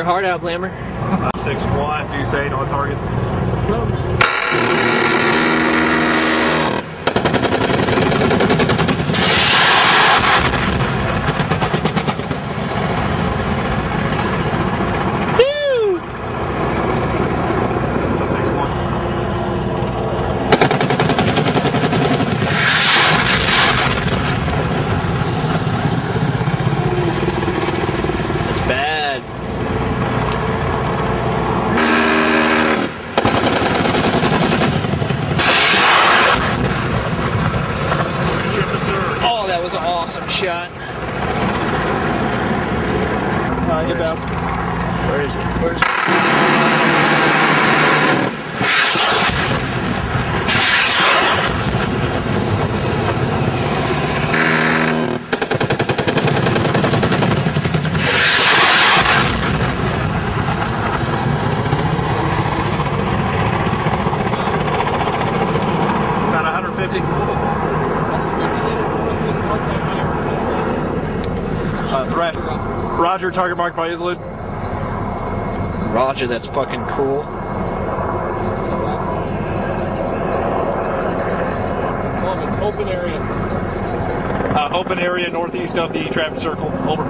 Your heart out, Blammer. Six one, deuce eight on target. Woo! An awesome shot. Uh, inbound. Where is it? Where's About Roger, target marked by Islud. Roger? That's fucking cool. Open area. Uh, open area northeast of the traffic circle. Over.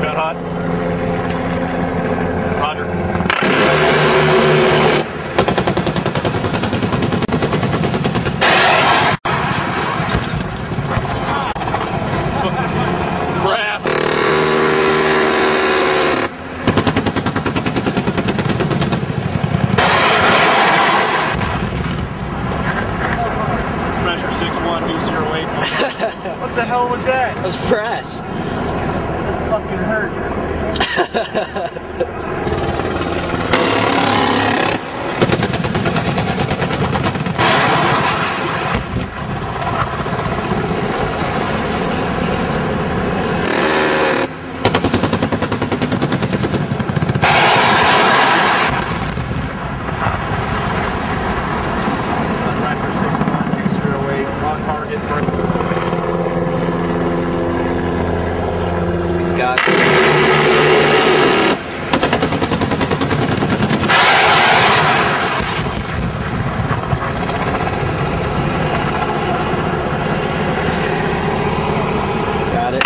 About hot. Roger. Brass. Pressure 61208. What the hell was that? That was press. That fucking hurt. Pressure 61208. On target. Got it. Got it.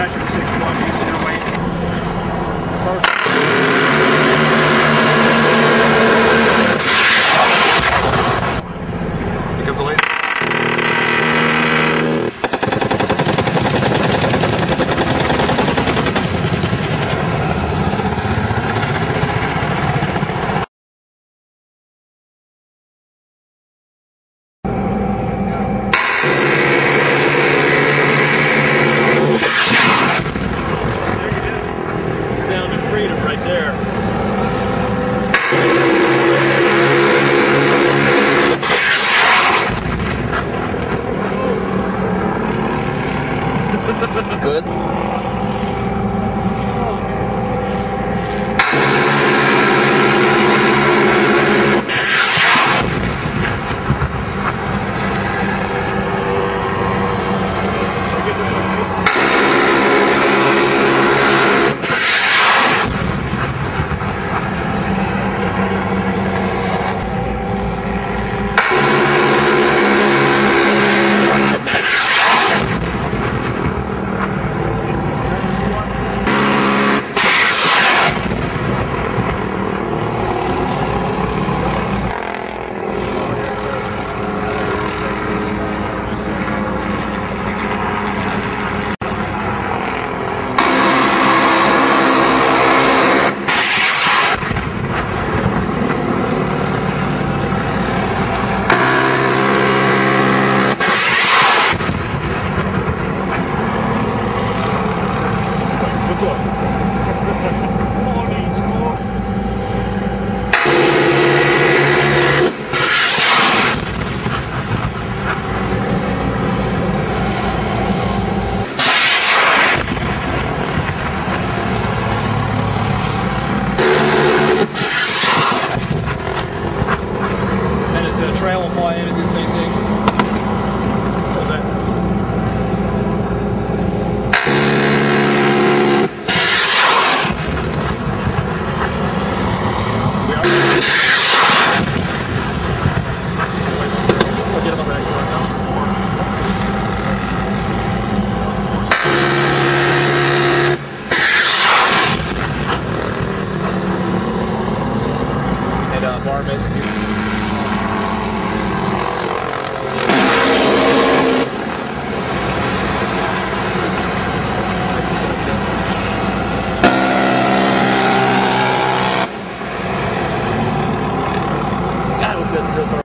Pressure 61208. Here